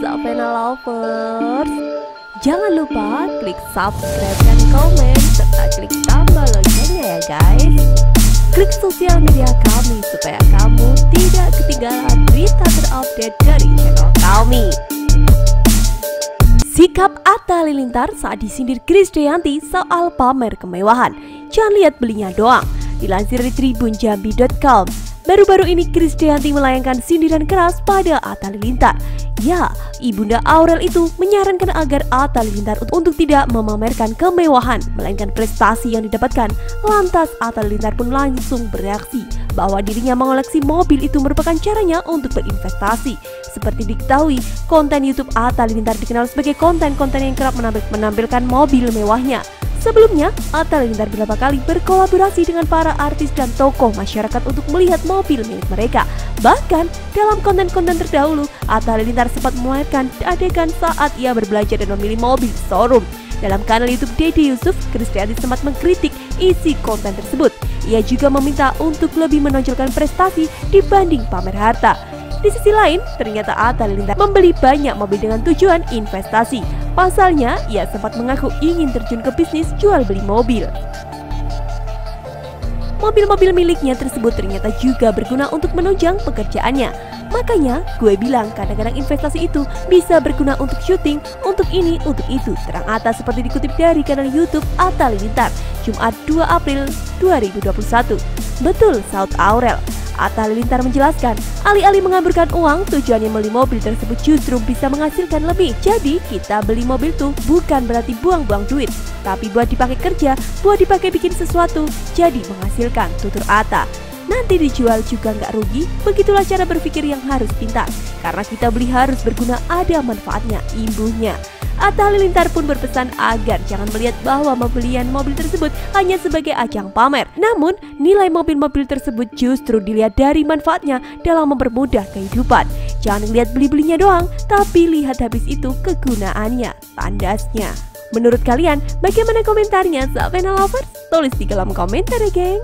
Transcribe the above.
Savena Lovers. Jangan lupa klik subscribe dan komen Serta klik tombol loncengnya ya guys. Klik sosial media kami supaya kamu tidak ketinggalan berita terupdate dari channel kami. Sikap Atta Lilintar saat disindir Krisdayanti soal pamer kemewahan. Jangan lihat belinya doang. Dilansir di tribunjambi.com baru-baru ini Krisdayanti melayangkan sindiran keras pada Atta Lilintar. Ya, Ibunda Aurel itu menyarankan agar Atta Lilintar untuk tidak memamerkan kemewahan, melainkan prestasi yang didapatkan. Lantas Atta Lilintar pun langsung bereaksi bahwa dirinya mengoleksi mobil itu merupakan caranya untuk berinvestasi. Seperti diketahui, konten YouTube Atta Lilintar dikenal sebagai konten-konten yang kerap menampilkan mobil mewahnya. Sebelumnya, Atta Lilintar beberapa kali berkolaborasi dengan para artis dan tokoh masyarakat untuk melihat mobil milik mereka. Bahkan, dalam konten-konten terdahulu, Atta Lilintar sempat memamerkan adegan saat ia berbelanja dan memilih mobil showroom. Dalam kanal YouTube Dede Yusuf, Kristianti sempat mengkritik isi konten tersebut. Ia juga meminta untuk lebih menonjolkan prestasi dibanding pamer harta. Di sisi lain, ternyata Atta Lilintar membeli banyak mobil dengan tujuan investasi. Pasalnya, ia sempat mengaku ingin terjun ke bisnis jual beli mobil. Mobil-mobil miliknya tersebut ternyata juga berguna untuk menunjang pekerjaannya. Makanya gue bilang kadang-kadang investasi itu bisa berguna untuk syuting, untuk ini, untuk itu. Terang Atta seperti dikutip dari kanal YouTube Atta Jumat 2 April 2021. Betul, Saud Aurel. Atta Lilintar menjelaskan, alih-alih mengamburkan uang, tujuannya membeli mobil tersebut justru bisa menghasilkan lebih. Jadi, kita beli mobil tuh bukan berarti buang-buang duit, tapi buat dipakai kerja, buat dipakai bikin sesuatu, jadi menghasilkan, tutur Atta. Nanti dijual juga nggak rugi, begitulah cara berpikir yang harus pintar. Karena kita beli harus berguna ada manfaatnya, imbuhnya. Atta Halilintar pun berpesan agar jangan melihat bahwa pembelian mobil tersebut hanya sebagai ajang pamer. Namun, nilai mobil-mobil tersebut justru dilihat dari manfaatnya dalam mempermudah kehidupan. Jangan lihat beli-belinya doang, tapi lihat habis itu kegunaannya, tandasnya. Menurut kalian, bagaimana komentarnya? Sahabat lovers? Tulis di kolom komentar ya geng!